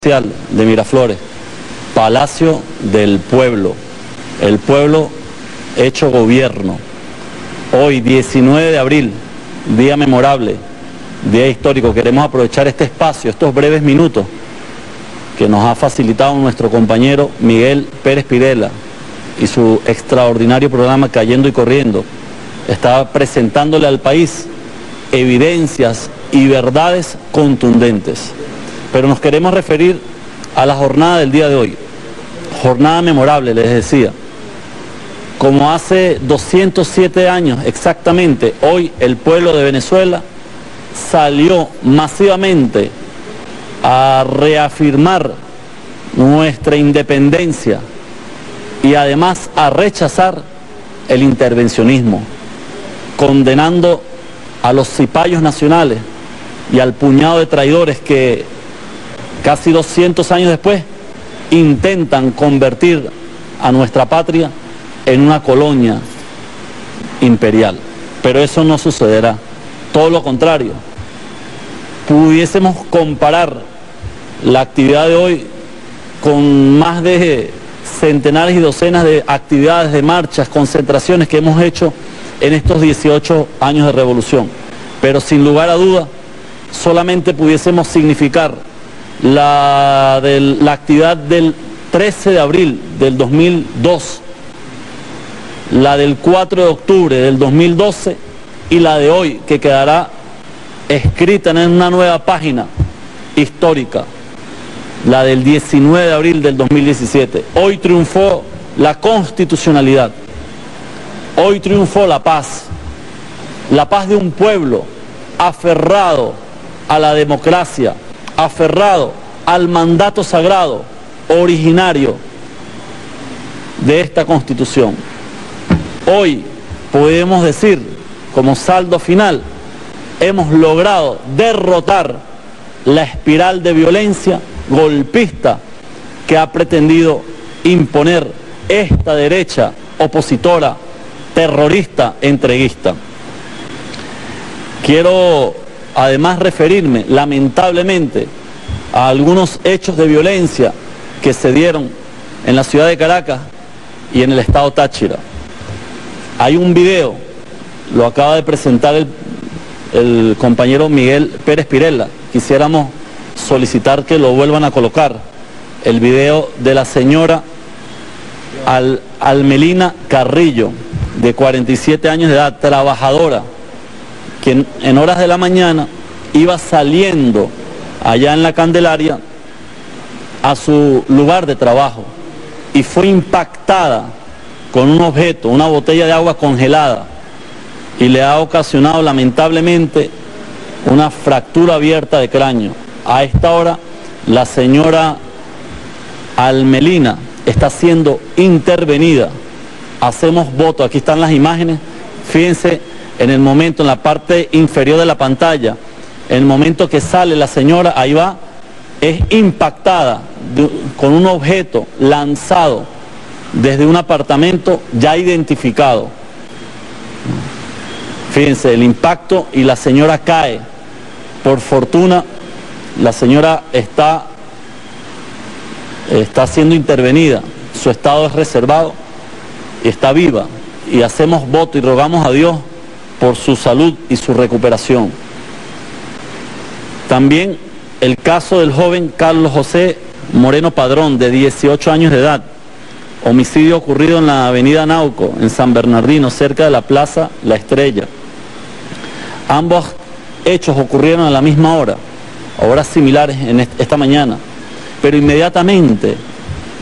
de Miraflores, Palacio del Pueblo, el pueblo hecho gobierno. Hoy, 19 de abril, día memorable, día histórico, queremos aprovechar este espacio, estos breves minutos que nos ha facilitado nuestro compañero Miguel Pérez Pirela y su extraordinario programa Cayendo y Corriendo. Está presentándole al país evidencias y verdades contundentes pero nos queremos referir a la jornada del día de hoy. Jornada memorable, les decía. Como hace 207 años exactamente, hoy el pueblo de Venezuela salió masivamente a reafirmar nuestra independencia y además a rechazar el intervencionismo, condenando a los cipayos nacionales y al puñado de traidores que casi 200 años después, intentan convertir a nuestra patria en una colonia imperial. Pero eso no sucederá. Todo lo contrario. Pudiésemos comparar la actividad de hoy con más de centenares y docenas de actividades, de marchas, concentraciones que hemos hecho en estos 18 años de revolución. Pero sin lugar a duda, solamente pudiésemos significar la, la actividad del 13 de abril del 2002, la del 4 de octubre del 2012 y la de hoy que quedará escrita en una nueva página histórica, la del 19 de abril del 2017. Hoy triunfó la constitucionalidad, hoy triunfó la paz, la paz de un pueblo aferrado a la democracia, aferrado al mandato sagrado originario de esta constitución. Hoy podemos decir, como saldo final, hemos logrado derrotar la espiral de violencia golpista que ha pretendido imponer esta derecha opositora, terrorista, entreguista. Quiero además referirme lamentablemente a algunos hechos de violencia que se dieron en la ciudad de Caracas y en el estado Táchira. Hay un video, lo acaba de presentar el, compañero Miguel Pérez Pirella. Quisiéramos solicitar que lo vuelvan a colocar. El video de la señora Almelina Carrillo, de 47 años de edad, trabajadora, quien en horas de la mañana iba saliendo allá en la Candelaria a su lugar de trabajo y fue impactada con un objeto, una botella de agua congelada y le ha ocasionado lamentablemente una fractura abierta de cráneo. A esta hora la señora Almelina está siendo intervenida. Hacemos voto, aquí están las imágenes, fíjense en el momento, en la parte inferior de la pantalla, en el momento que sale la señora, ahí va, es impactada con un objeto lanzado desde un apartamento ya identificado. Fíjense, el impacto y la señora cae. Por fortuna, la señora está, está siendo intervenida, su estado es reservado y está viva. Y hacemos voto y rogamos a Dios por su salud y su recuperación. También el caso del joven Carlos José Moreno Padrón, de 18 años de edad, homicidio ocurrido en la avenida Nauco, en San Bernardino, cerca de la Plaza La Estrella. Ambos hechos ocurrieron a la misma hora, horas similares en esta mañana, pero inmediatamente,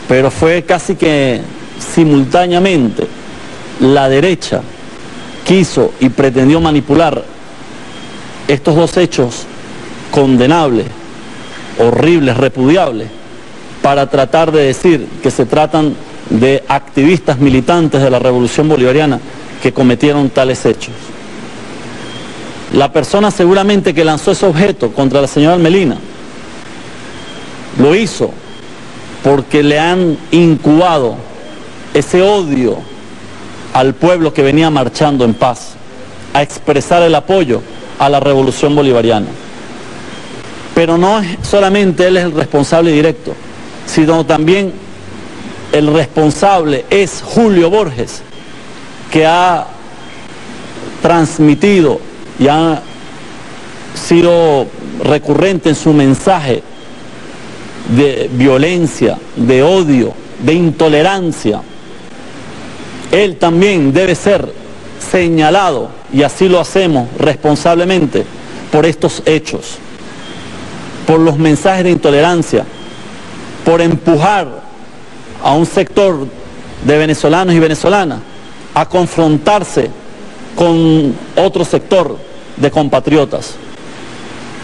pero fue casi que simultáneamente, la derecha quiso y pretendió manipular estos dos hechos condenables, horribles, repudiables, para tratar de decir que se tratan de activistas militantes de la revolución bolivariana que cometieron tales hechos. La persona seguramente que lanzó ese objeto contra la señora Melina lo hizo porque le han incubado ese odio al pueblo que venía marchando en paz, a expresar el apoyo a la revolución bolivariana. Pero no es solamente él es el responsable directo, sino también el responsable es Julio Borges, que ha transmitido y ha sido recurrente en su mensaje de violencia, de odio, de intolerancia. Él también debe ser señalado, y así lo hacemos responsablemente, por estos hechos, por los mensajes de intolerancia, por empujar a un sector de venezolanos y venezolanas a confrontarse con otro sector de compatriotas.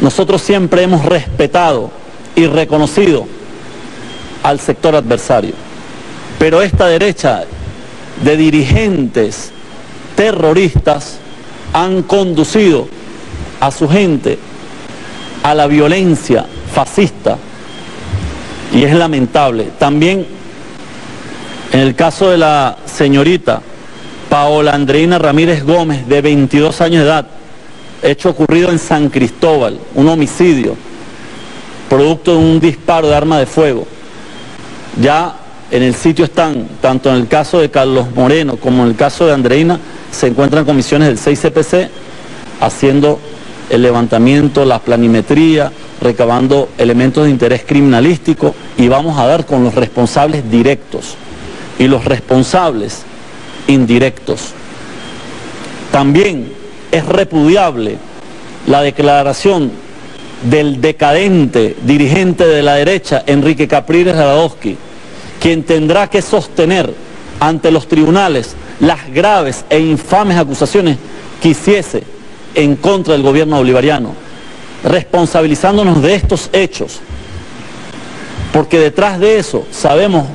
Nosotros siempre hemos respetado y reconocido al sector adversario. Pero esta derecha de dirigentes terroristas han conducido a su gente a la violencia fascista y es lamentable. También en el caso de la señorita Paola Andreina Ramírez Gómez, de 22 años de edad, hecho ocurrido en San Cristóbal, un homicidio, producto de un disparo de arma de fuego. Ya en el sitio están, tanto en el caso de Carlos Moreno como en el caso de Andreina, se encuentran comisiones del 6CPC haciendo el levantamiento, la planimetría, recabando elementos de interés criminalístico y vamos a dar con los responsables directos y los responsables indirectos. También es repudiable la declaración del decadente dirigente de la derecha, Enrique Capriles Radowski, quien tendrá que sostener ante los tribunales las graves e infames acusaciones que hiciese en contra del gobierno bolivariano, responsabilizándonos de estos hechos, porque detrás de eso sabemos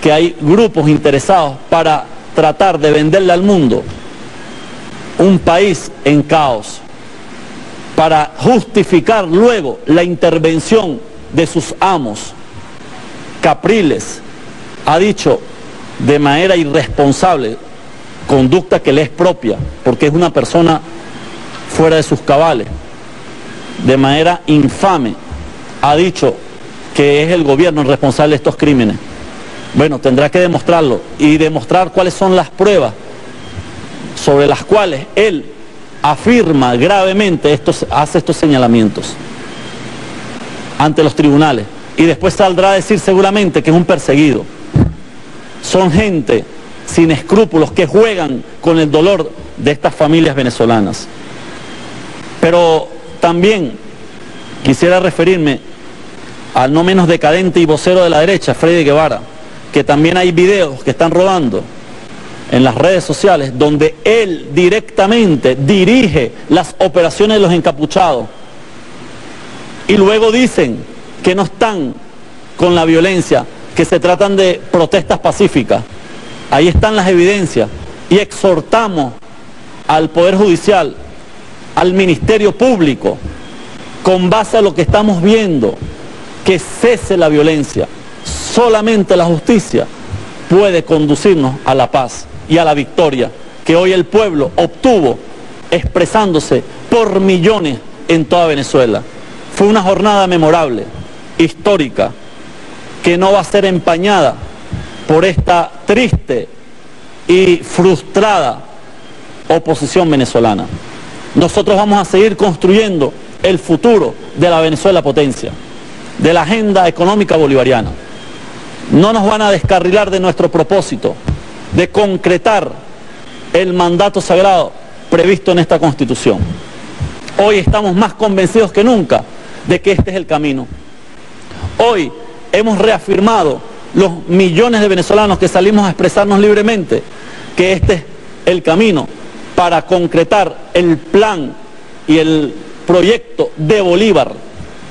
que hay grupos interesados para tratar de venderle al mundo un país en caos, para justificar luego la intervención de sus amos. Capriles ha dicho de manera irresponsable, conducta que le es propia, porque es una persona fuera de sus cabales, de manera infame, ha dicho que es el gobierno el responsable de estos crímenes. Bueno, tendrá que demostrarlo y demostrar cuáles son las pruebas sobre las cuales él afirma gravemente estos, hace estos señalamientos ante los tribunales y después saldrá a decir seguramente que es un perseguido. Son gente sin escrúpulos que juegan con el dolor de estas familias venezolanas. Pero también quisiera referirme al no menos decadente y vocero de la derecha, Freddy Guevara, que también hay videos que están rodando en las redes sociales donde él directamente dirige las operaciones de los encapuchados y luego dicen que no están con la violencia, que se tratan de protestas pacíficas. Ahí están las evidencias y exhortamos al Poder Judicial, al Ministerio Público, con base a lo que estamos viendo, que cese la violencia. Solamente la justicia puede conducirnos a la paz y a la victoria que hoy el pueblo obtuvo expresándose por millones en toda Venezuela. Fue una jornada memorable, histórica, que no va a ser empañada por esta triste y frustrada oposición venezolana. Nosotros vamos a seguir construyendo el futuro de la Venezuela potencia, de la agenda económica bolivariana no nos van a descarrilar de nuestro propósito de concretar el mandato sagrado previsto en esta Constitución. Hoy estamos más convencidos que nunca de que este es el camino. Hoy hemos reafirmado los millones de venezolanos que salimos a expresarnos libremente que este es el camino para concretar el plan y el proyecto de Bolívar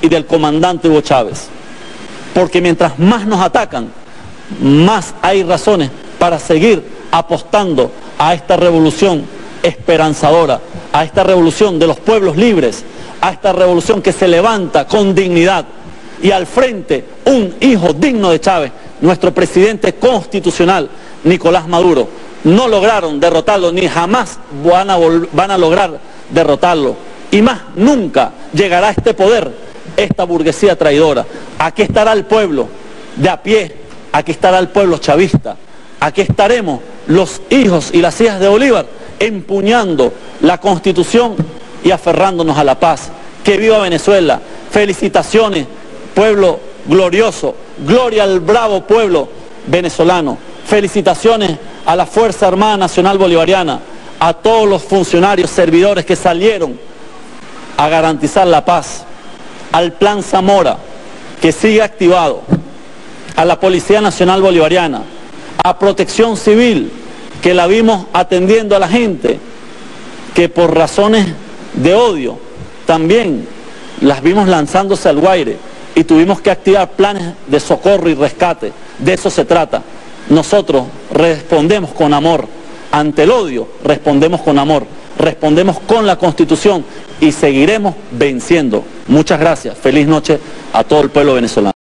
y del comandante Hugo Chávez. Porque mientras más nos atacan, más hay razones para seguir apostando a esta revolución esperanzadora, a esta revolución de los pueblos libres, a esta revolución que se levanta con dignidad y al frente un hijo digno de Chávez, nuestro presidente constitucional, Nicolás Maduro. No lograron derrotarlo, ni jamás van a, lograr derrotarlo. Y más, nunca llegará a este poder esta burguesía traidora. Aquí estará el pueblo de a pie, aquí estará el pueblo chavista, aquí estaremos los hijos y las hijas de Bolívar empuñando la constitución y aferrándonos a la paz. Que viva Venezuela. Felicitaciones, pueblo glorioso. Gloria al bravo pueblo venezolano. Felicitaciones a la Fuerza Armada Nacional Bolivariana, a todos los funcionarios, servidores que salieron a garantizar la paz, al Plan Zamora, que sigue activado, a la Policía Nacional Bolivariana, a Protección Civil, que la vimos atendiendo a la gente, que por razones de odio también las vimos lanzándose al guaire y tuvimos que activar planes de socorro y rescate. De eso se trata. Nosotros respondemos con amor. Ante el odio respondemos con amor. Respondemos con la Constitución y seguiremos venciendo. Muchas gracias. Feliz noche a todo el pueblo venezolano.